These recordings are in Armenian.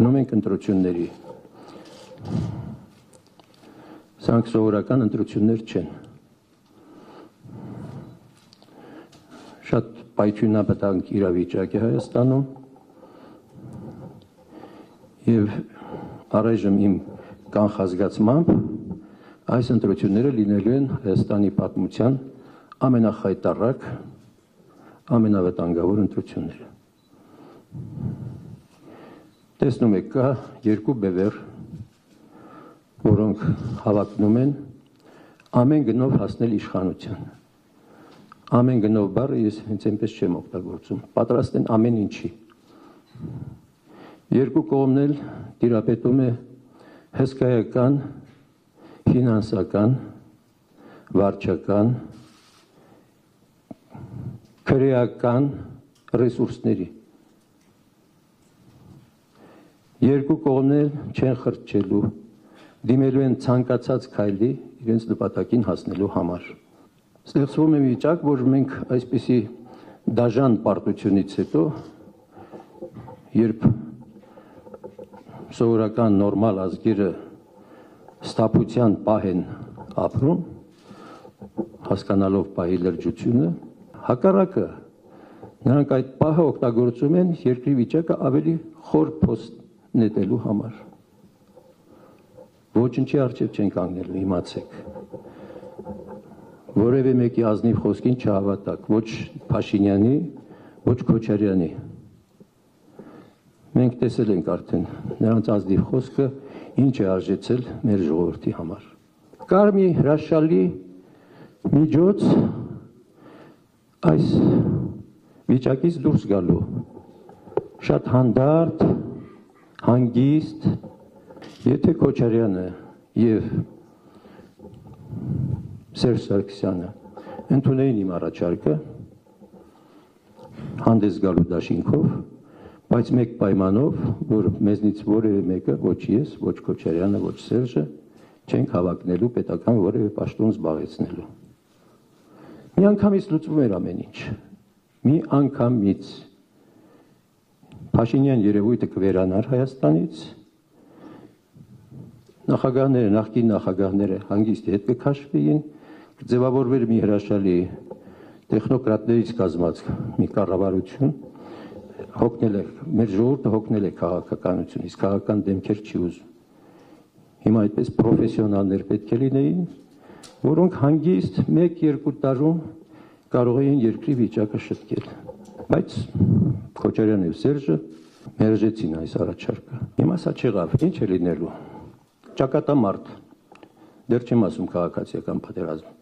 Գնում ենք ընտրությունների։ Սրանք սովորական ընտրություններ չեն։ Շատ պայթյունաբտանք իրավիճակ է Հայաստանում եւ առայժմ իմ կանխազգացմամբ այս ընտրությունները լինելու են Հայաստանի պատմության ամենախայտարակ, ամենավտանգավոր ընտրությունները։ Տեսնում եք, կա երկու բևեր, որոնք հավակնում են ամեն գնով հասնել իշխանության։ Ամեն գնով բառը ես հենց այնպես չեմ օգտագործում։ Պատրաստ են ամեն ինչի։ Երկու կողմն էլ տիրապետում է հսկայական ֆինանսական, վարչական, քրեական ռեսուրսների երկու կողմներ չեն խրճելու, դիմելու են ցանկացած քայլի իրենց նպատակին հասնելու համար։ Ստեղծվում է վիճակ, որ մենք այսպիսի դաժան պարտությունից հետո, երբ սովորական նորմալ ազգերը ստապության պահ են ապրում, հասկանալով պահի լրջությունը, հակառակը նրանք այդ պահը օգտագործում են երկրի վիճակը ավելի խոր փոստ նետելու համար։ Ոչնչի արժև չեն կանգնելու, իմացեք։ Որևէ մեկի ազնիվ խոսքին չհավատակ, ոչ Փաշինյանի, ոչ Քոչարյանի։ Մենք տեսել ենք արդեն նրանց ազնիվ խոսքը ինչ է արժեցել մեր ժողովրդի համար։ Կար մի հրաշալի միջոց այս վիճակից դուրս գալու շատ հանդարտ հանգիստ, եթե Քոչարյանը եւ Սերժ Սարգսյանը ընդունեին իմ առաջարկը հանդես գալու դաշինքով, բայց մեկ պայմանով, որ մեզնից որևէ մեկը, ոչ ես, ոչ Քոչարյանը, ոչ Սերժը չենք հավակնելու պետական որևէ պաշտոն զբաղեցնելու։ Մի անգամից լուծվում էր ամեն ինչ։ Մի անգամից Փաշինյան երևույթը կվերանար Հայաստանից, նախագահները, նախկին նախագահները հանգիստ հետ կքաշվեին, կձևավորվեր մի հրաշալի տեխնոկրատներից կազմած մի կառավարություն, հոգնել է, մեր ժողովուրդը հոգնել է քաղաքականությունից, քաղաքական դեմքեր չի ուզում։ Հիմա այդպես պրոֆեսիոնալներ պետք է լինեին, որոնք հանգիստ 1-2 տարում կարող էին երկրի վիճակը շտկել բայց Քոչարյանն եւ Սերժը մերժեցին այս առաջարկը։ Հիմա սա չեղավ, ինչ է լինելու։ Ճակատամարտ։ Դեռ չեմ ասում քաղաքացիական պատերազմ։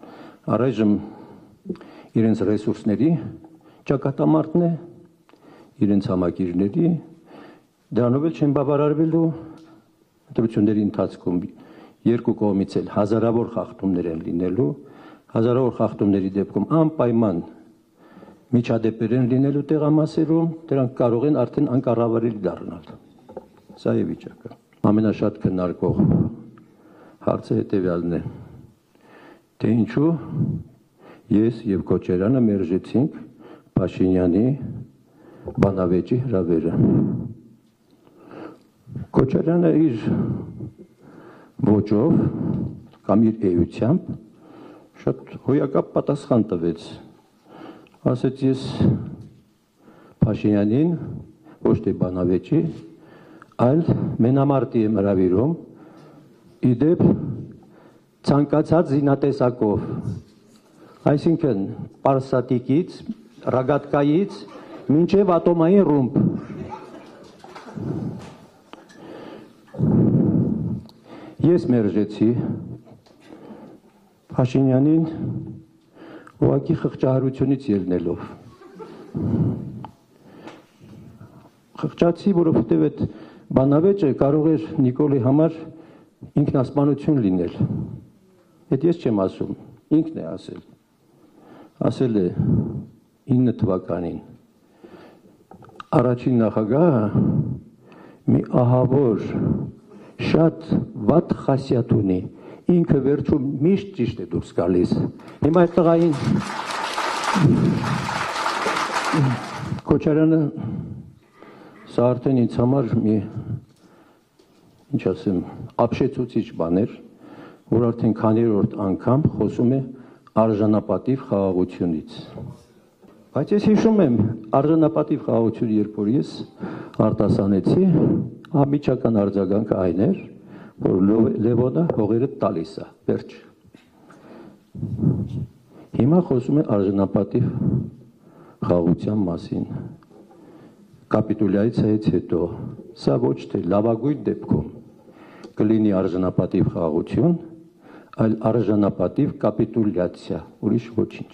Առայժմ իրենց ռեսուրսների ճակատամարտն է, իրենց համակիրների, դրանով էլ չեն բավարարվելու ընտրությունների ընթացքում երկու կողմից էլ հազարավոր խախտումներ են լինելու, հազարավոր խախտումների դեպքում անպայման միջադեպեր են լինելու տեղամասերում, դրանք կարող են արդեն անկառավարելի դառնալ։ Սա է վիճակը։ Ամենաշատ քննարկող հարցը հետևյալն է. թե ինչու ես եւ Քոչարյանը մերժեցինք Փաշինյանի բանավեճի հրավերը։ Քոչարյանը իր ոճով կամ իր էությամբ շատ հոյակապ պատասխան տվեց ասեց ես Փաշինյանին ոչ թե բանավեճի, այլ մենամարտի եմ հravirում իդեպ ցանկացած զինատեսակով այսինքն պարսատիկից, ռագատկայից մինչև ատոմային ռումբ ես մերժեցի Փաշինյանին ուղակի խղճահարությունից ելնելով խղճացի, որովհետև այդ բանավեճը կարող էր Նիկոլի համար ինքնասպանություն լինել։ Այդ ես չեմ ասում, ինքն է ասել։ Ասել է 9 թվականին։ Առաջին նախագահը մի ահավոր շատ վատ խասյատ ունի ինքը վերջում միշտ ճիշտ է դուրս գալիս։ Հիմա այդ տղային Քոչարյանը սա արդեն ինձ համար մի ինչ ասեմ, ապշեցուցիչ բաներ, որ արդեն քաներորդ անգամ խոսում է արժանապատիվ խաղաղությունից։ Բայց ես հիշում եմ արժանապատիվ խաղաղությունը, երբ որ ես արտասանեցի, ամիջական արձագանքը այն էր, որ Լևոնը հողերը տալիս է, վերջ։ Հիմա խոսում է արժանապատիվ խաղաղության մասին կապիտուլյացիայից հետո սա ոչ թե լավագույն դեպքում կլինի արժանապատիվ խաղաղություն, այլ արժանապատիվ կապիտուլյացիա, ուրիշ ոչինչ։